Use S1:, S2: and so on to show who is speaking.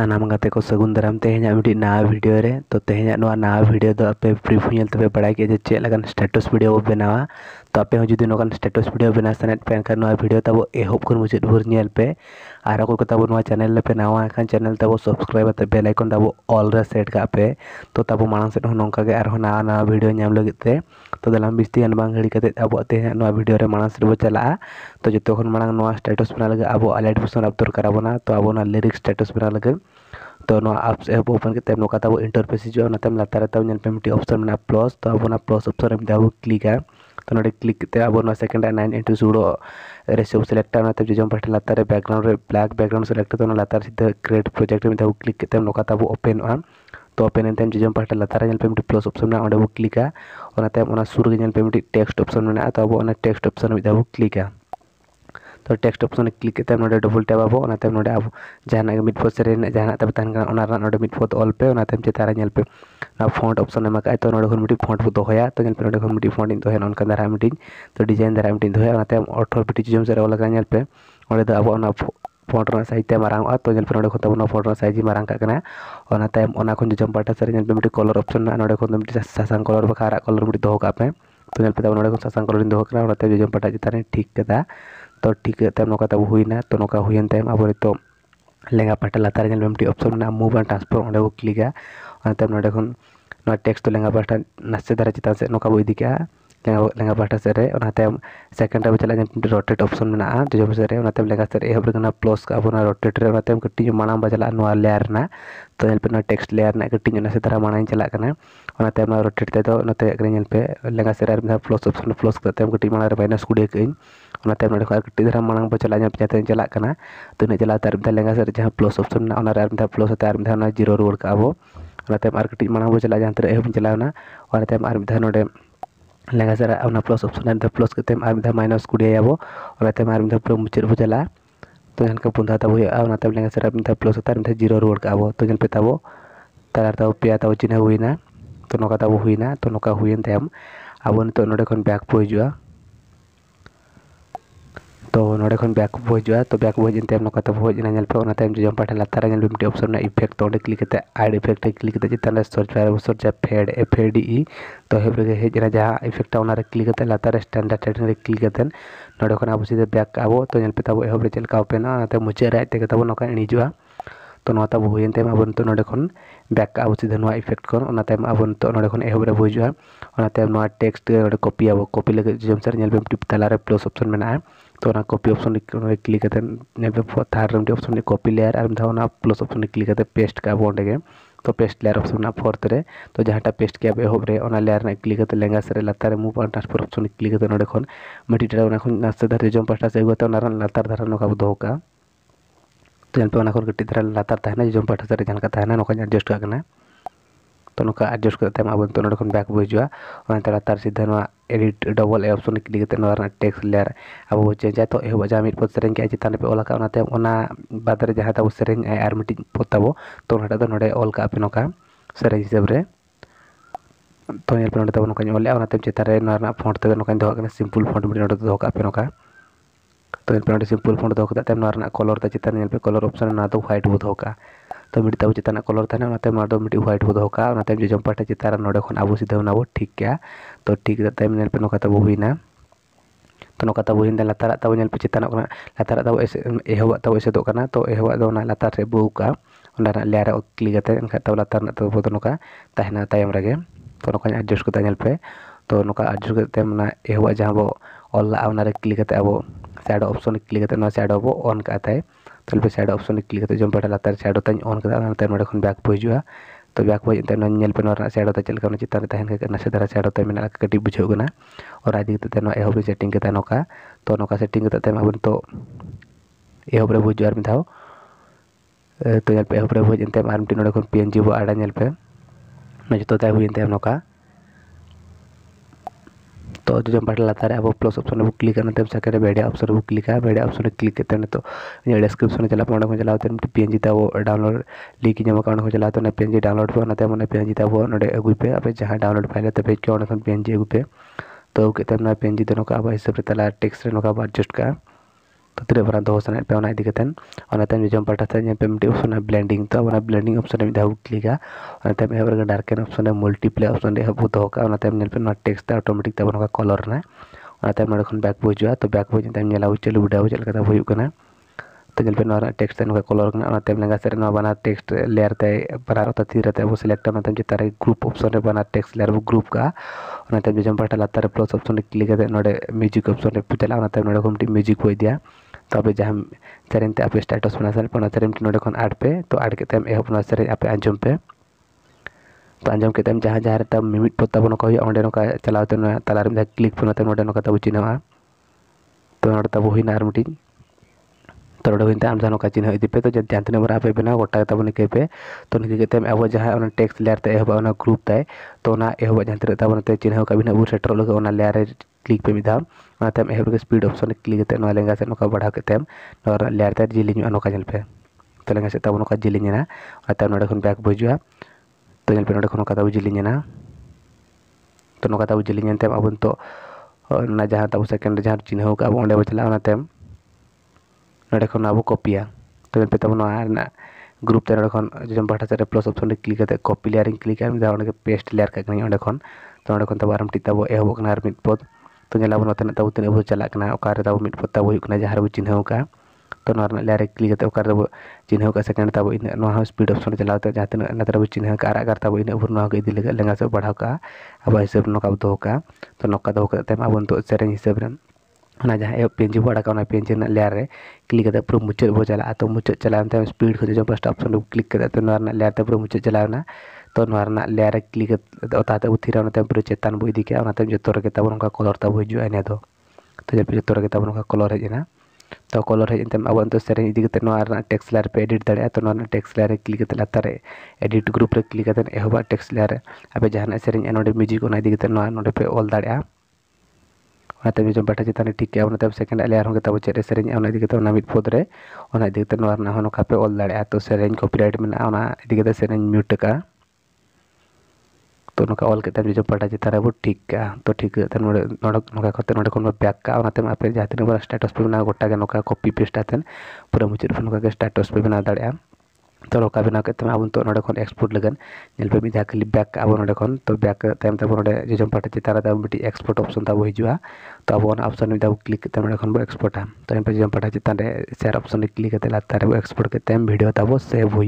S1: सानाम गाते को सगुन दाराम नया वीडियो रे तो तेहना नया वीडियो दो पे प्रिव्यू नेल तबे बड़ा के जे लगन स्टेटस वीडियो बनावा तो आपे जुदी नोकान स्टेटस वीडियो बना नया वीडियो, तब एहब खन मुचाद भर पे और को तब चैनल पे नवा चैनल तब सब्सक्राइब ते बेल आइकन तब ऑल रे सेट का पे तो तब मांग से नौका के नया नया वीडियो नाम लगित ते तो दलाम बिस्ती घड़ी अब तेहना नया वीडियो रे मांग से बो चला। तो जो स्टेटस बना लगे अब अलर्ट बसन अब दरकार तो अब लिरिक्स स्टेटस बना लगे। तो एप्स एप ओपन करते नौका तब इंटरफेस हिजुआ लातार ऑप्शन में प्लस तो अब प्लस ऑप्शन में क्लिका तो नोड़े क्लिक करते अब सेकेंड नाइन इंटू जुड़ो रेसिव सिलेक्ट जो पाठे लातार बैकग्राउंड ब्लैक बैकग्राउंड सिलेक्ट तो लातार सीधा क्रिएट प्रोजेक्ट में क्लिक करते नौका तब ओपन तोपे चीज़ों पाटे लतारा पे पेमेंट प्लस ऑप्शन में अंबू क्लिका और सुरू के टेक्सट ऑप्शन में तब टेक्सट ऑप्शन में दबू क्लिका तो टेक्सट ऑप्शन क्लिक करते डबल टैब जहाँ अब जहाँ मिट फोट से जहाँ तब मिट फोट अलपे चितारा जलपे फ़ोन ऑप्शन तो मिट्टी फोट बो दोहया तो मिट्टी फोट दो दारा मिट्टी तो डिज़ाइन दारा मिट्टी दोहे अठारह पीटी चीज़ों से अलग पे अब फ़ोन साइजते तेल तो ना फ़ोन साइजी मांगा खुद जो पाटा सारे मेटी कलर अपशन सासांग कलर आर कलर मेटी दो पे तो ना सासांग कलर दोहते जो पाटा चितान ठीक करता तो ठीक ना होना तो ना हुई अब नित लेगा पाटा लातारे मेटी अपशन में मुव एंड ट्रांसफ़र अंक क्लिका ना टेक्स तो लेगा पाटा नाचे दारा चितान सब इदी का लेंगा पाटा सर सेकेंड टाइम चलना रोटेट ऑप्शन में जो सर लेगा सर एह प्लस अब रोटेटे कटिंग माड़ चलना लेयर तो टेक्स्ट लेयर से सीधा माड़ चलते रोटेटे तोलपे लेंगा sir plus option plus cutting माड़ माइनस कुड़ी कहीं कटी दा माँ चलते चलना तो इन चलते लेंगा सर जहाँ प्लस ऑप्शन में प्लस ज़ीरो रुड़ कब कटिंग बो चला जहाँ तेरह एह और ना লেখা আছে আপনার প্লাস অপশন আর প্লাস করতে আর মাইনাস কুড়িয়ে যাব আর এতে আর মুচের বুঝলা तो जन का पुंधा तब अब ना तब लेंगे सर अब तब प्लस तार में जीरो रोड का अब तो जन पे तब तार तब पे तब चिन्ह हुई ना तो नौका तब हुई ना तो नौका हुई तब अब तो नोड़े बैक पे हजूँ तो खन बैक हिजुआ तो बैक हजन तम नौका तब हजना नेल पे ओना तम जो पाठे लातार ऑप्शन इफ़ेक्ट तो click add effect click चितान search bar search fade F A D तो हेबरे हेजना जहाँ इफ़ेक्ट क्लिक लातार स्टैंडर्ड सेटिंग क्लिक करते नोडे खन अब सीधे बैक अब तो तब एहब चलका ओपन ओनाते मुचे रे ते तब नौका हिजुआ तो नौता तम अब नोडे बैक अब सीधे नोआ इफ़ेक्ट तम अब खन एहब नोआ टेक्स्ट कॉपी अब कॉपी लगे जम सर नेल पे तला प्लस ऑप्शन मेना तो ना कॉपी ऑप्शन क्लिक करते नेल पे थार्ड रे ऑप्शन कॉपी लेयर और धाव ना प्लस ऑप्शन क्लिक करते हैं पेस्ट का बोंडे के तो पेस्ट लेयर ऑप्शन ना फोर्थ रे तो जहाँ पेस्ट किया एहब रे ओना लेयर ना क्लिक करते लेंगा से लातार मूव और ट्रांसफ़र ऑप्शन क्लिक करते नोडे खन खन नास्ते धर जम पास्टा से गोते लातार धर नोका दोहो का तो पे ओना खन कटी धर लातार जम पास्टा से जहाँ तो नौका एडजस्ट करते खन बैक बुझुआ ओना लातार सीधा नोआ एडिट डबल ए ऑप्शन क्लिक टेक्स्ट लेयर अब चेंज तो एहब जहाँ मिट पद के चितान पे ओल का ओनाते ओना बाद रे जहाँ तब सेरें आर मिट पद तब तो नोडे ओल का नौका सेरें हिसाब रे। तो नेल पे नोडे तब नौका ओल ओनाते चितान रे नोआ फॉन्ट ते नौका दोहो कना सिंपल फॉन्ट मिट नोडे दोहो का पे नौका। तो नेल पे नोडे सिंपल फॉन्ट दोहो कते कलर चितान पे कलर ऑप्शन ना तो व्हाइट बो का तो मिट्टी तब चितान कलर था ना मिट्टी व्हाइट बो दोहो का जो जम पाटे चितान नोडे खन अब सीधा ना ठीक क्या तो ठीक तब नेल पे नौका तब हुईना तो नौका तब हुईन लातार तब चितान लातार तब एहब तब एसेदो तो एहब ना लातार रे बो का ओना लेयर क्लिक एनखान तब लातार ना तब तो नौका तहना तायम रगे तो नौका एडजस्ट करते नेल पे तो नौका एडजस्ट करते ना एहब जहाँ बो ऑल ओना रे क्लिक करते अब सैड ऑप्शन क्लिक करते ना सैड बो ऑन करते तो पे तक हिजुआ तो बैक पे ते नेल पे नोरा सैड ते चलका चितान धरा सैड ते मेना कटी बुझाव कना और आज ते नो एहब सेटिंग करते नौका तो नौका सेटिंग करते अब तो एहब रे बुझ और मिधाव तो नेल पे एहब रे बुझ एनते आर मिट्टी नोडे खन पीएनजी बो आड़ा नेल पे जो ताय हुई एनते नौका तो जो बटन आता है अब प्लस ऑप्शन वो क्लिक करना सेकेंड बेडिया ऑप्शन वो क्लिक है बेडिया ऑप्शन क्लिक करते तो डिस्क्रिप्शन चला पे को चलाते पी एन जी वो डाउनलोड लिंक नाम को चलाते पी एन जी डाउनलोड पे ना पी एन जी तब नोडे अगुई पे अब जहाँ डाउनलोड फ़ाइल पे के पी एन जी अगु पे तो पी एन जी तो नौका अब हिसाब से तला टेक्स तीन बड़ा दो सने पे इदी कतन और तम जम पाटा ऑप्शन है ब्लेंडिंग तो ब्लेंडिंग ऑप्शन में क्लिका डार्कन ऑप्शन है मल्टीप्ले ऑप्शन रे हबु दो का और तम पे ना टेक्स्ट ऑटोमेटिक तब का कलर ना। खन बैक बुजुआ तो बैक बुज नेला चलू बुडा चल कता हुई कना तो जल पे नोरा टेक्स्ट तन का कलर लगा ना बना टेक्स्ट लेयर ते बना होता तीर ते वो सिलेक्ट ना चितारे ग्रुप ऑप्शन बना टेक्स्ट लेयर वो ग्रुप का। जम पाटा लातार प्लस ऑप्शन क्लिक नोडे म्यूज़िक ऑप्शन कोमटी म्यूज़िक हो दिया तब जहाँ सेरें ते आपे स्टेटस बना सर पना सेरें नोडे खन ऐड पे तो ऐड के तम एहब ना सेरें आपे आंजम पे तो आंजम के तम जहाँ जहाँ तब मिमिट पत्ता बनो कोई ओंडे नोका चलावते न तलार में क्लिक पना तम नोडे नोका तब चिन्हवा तो नोडे तब हुई नार मिटिंग तो नोडे हुई आम जहाँ नोका चिन्ह इदी पे तो जब जहाँ तने बरा पे बना गोटा तब निके पे तो निके के तम अब जहाँ ओना टेक्स्ट लेयर ते एहब ओना ग्रुप ताई तो ना एहब जहाँ तने तब ते चिन्ह का बिना बुर सेटर लगे ओना लेयर क्लिक पे मिदा स्पीड ऑप्शन क्लिक लेंगे से बढ़ा के लेते जिलीपे। तो लेंगे ना जिलीना बैग बजूँ तो ना। जिलीना तो ना जिली अब जहाँ तब सेकेंड जहाँ चिन्ह अब चलते ना अब कपिया तो ग्रुप तेरे जो पाठा सर प्लस ऑप्शन क्लिक करते कपी लेयर क्लिक पेस्ट लेयर कर तो ना तब आरम टीताब एहबा पद तो नाब तब तीन अब चलना मिट पद तब चिन्ह तो लेयर क्लिक चिन्ह सेकेंड तब स्पीड अपशन चलाते जहाँ तीन ना तब चिन्ह आरगार तब इन अब इी लेंगा सब बढ़ा अब हिसाब नौका दो तो नौका दोकम अब से हिसाब से जहाँ एह पेज बड़ा पेजी लेयर क्लिक पूरा मुचाद बो चला तो मुचाद चलाते स्पीड खुद जो फ़र्स्ट अफसन क्लिक लेयर पूरा मुचाद चलाना ᱛᱚ ᱱᱚᱣᱟ ᱨᱮᱱᱟᱜ ᱞᱮᱭᱟᱨ ᱨᱮ ᱠᱞᱤᱠ ᱠᱟᱛᱮ ᱩᱛᱷᱤᱨᱟ ᱚᱱᱟᱛᱮ ᱯᱩᱨᱟᱹ ᱪᱮᱛᱟᱱ ᱵᱚ ᱤᱫᱤ ᱠᱮᱜᱼᱟ ᱚᱱᱟᱛᱮ ᱡᱚᱛᱚ ᱨᱮᱜᱮ ᱛᱟᱵᱚᱱ ᱚᱱᱠᱟ ᱠᱚᱞᱚᱨ ᱛᱟᱵᱚ ᱦᱤᱡᱩᱜᱼᱟ ᱱᱤᱭᱟᱹ ᱫᱚ ᱛᱚ ᱡᱚᱛᱚ ᱨᱮᱜᱮ ᱛᱟᱵᱚᱱ ᱚᱱᱠᱟ ᱠᱚᱞᱚᱨ ᱦᱮᱡ ᱮᱱᱟ ᱛᱚ ᱠᱚᱞᱚᱨ ᱦᱮᱡ ᱮᱱᱛᱮ ᱟᱵᱚ ᱱᱤᱛᱚᱜ ᱥᱮᱨᱮᱧ ᱤᱫᱤ ᱠᱟᱛᱮ ᱱᱚᱣᱟ ᱨᱮᱱᱟᱜ ᱴᱮᱠᱥ ᱞᱮᱭᱟᱨ ᱯᱮ ᱮᱰᱤᱴ ᱫᱟᱲᱮᱭᱟᱜᱼᱟ ᱛᱚ ᱱᱚᱣᱟ ᱨᱮᱱᱟᱜ ᱴᱮᱠᱥ ᱞᱮᱭᱟᱨ ᱨᱮ ᱠᱞᱤᱠ ᱠᱟᱛᱮ ᱞᱟᱛᱟᱨ ᱨᱮ ᱮᱰᱤᱴ ᱜᱨᱩᱯ ᱨᱮ ᱠᱞᱤᱠ ᱠᱟᱛᱮ ᱮᱦᱚᱵᱟᱜ ᱴᱮᱠᱥ ᱞᱮᱭᱟᱨ ᱨᱮ ᱟᱯᱮ ᱡᱟᱦᱟᱱᱟᱜ ᱥᱮᱨᱮᱧ ᱱᱚᱰᱮ ᱢᱤᱣᱡᱤᱠ ᱚᱱᱟ ᱤᱫᱤ ᱠᱟᱛᱮ ᱱᱚᱣᱟ ᱱᱚᱰᱮ ᱯᱮ ᱚᱞ ᱫᱟᱲᱮᱭᱟᱜᱼᱟ ᱚᱱᱟᱛᱮ ᱢᱤᱫᱴᱮᱱ ᱵᱟᱴᱟ ᱪᱮᱛᱟᱱ ᱨᱮ ᱴᱷᱤᱠ ᱠᱮᱜᱼᱟ ᱚᱱᱟᱛᱮ ᱥᱮᱠᱮᱱᱰ ᱞᱮᱭᱟᱨ ᱦᱚᱸ ᱛᱟᱵᱚ ᱪᱮᱫ ᱨᱮ ᱥᱮᱨᱮᱧ ᱚᱱᱟ ᱤᱫᱤ ᱠᱟᱛᱮ ᱚᱱᱟ ᱢᱤᱫ ᱯᱷᱚᱫ ᱨᱮ ᱚᱱᱟ ᱤᱫᱤ ᱠᱟᱛᱮ ᱱᱚᱣᱟ ᱨᱮᱱᱟᱜ ᱦᱚᱸ ᱱᱚᱝᱠᱟ ᱯᱮ ᱚᱞ ᱫᱟᱲᱮᱭᱟᱜᱼᱟ ᱛᱚ ᱥᱮᱨᱮᱧ ᱠᱚᱯᱤᱨᱟᱭᱤᱴ ᱢᱮᱱᱟᱜᱼᱟ ᱚᱱᱟ ᱤᱫᱤ ᱠᱟᱛᱮ ᱥᱮᱨᱮᱧ ᱢᱤᱭᱩᱴ ᱠᱟᱜᱼᱟ तो नौका ऑल के जो पटा चितार वो ठीक का तो ठीक नोड़े नौका करते नोड़े खन बैक का ओनाते आपे जहाँ तीन स्टेटस पे बना गोटा नौका कॉपी पेस्ट आते पूरा मुचाद पे नौका स्टेटस पे बना दाड़ा तो नौका बना के अब तो खन एक्सपोर्ट नेल पे खाली बैक तो बैक तायम तब नोड़े जो पटा तब मिट्टी एक्सपोर्ट ऑप्शन तब हिजुआ तो मिदा क्लिक करते नोड़े खन बो एक्सपोर्टा तो पे जो पटा चितान शेयर ऑप्शन क्लिक लातार एक्सपोर्ट करते वीडियो तब सेव